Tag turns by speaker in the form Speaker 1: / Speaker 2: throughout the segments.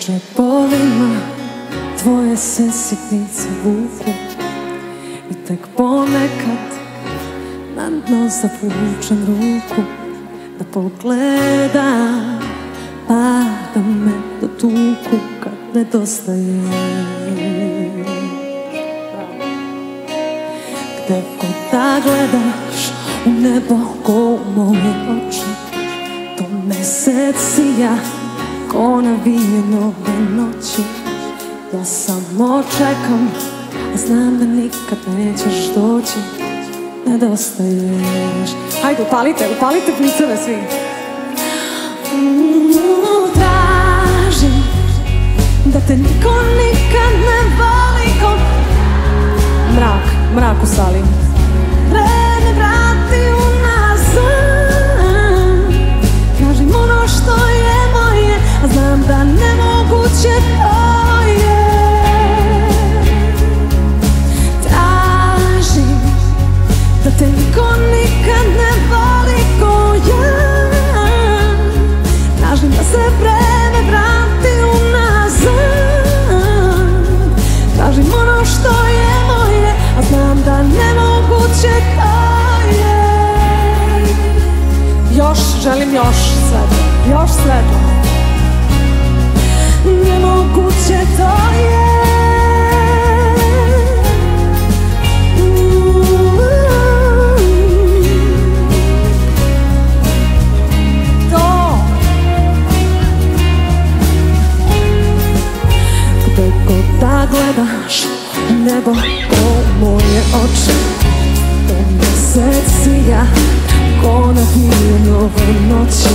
Speaker 1: džepovima tvoje se sitnice vuku. I tek ponekad na dno zavučem ruku Da pogledam pa da me dotuku kad nedostaje Gde god da gledaš u nebo ko u moje oči To mesec sija ko navije nove noći. Ja samo čekam, a znam da nikad nećeš doći. Nedostaješ. Hajde, upalite, upalite pliceve svi. Mm, Tražim da te niko nikad ne voli. Mrak, mrak u sali još svetlo Još svetlo Nemoguće to je. To. God da gledaš nebo u moje oči To mesec sija na dvije nove noći.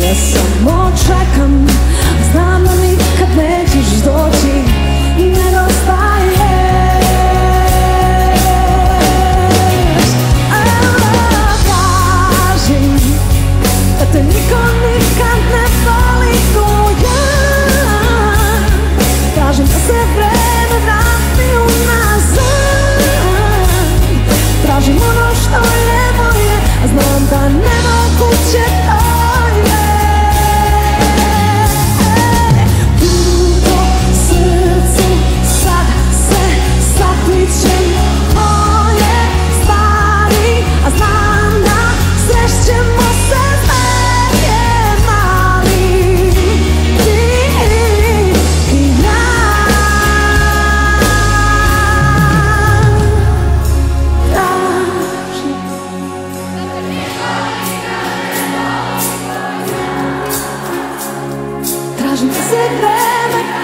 Speaker 1: Ja samo čekam, znam da mas no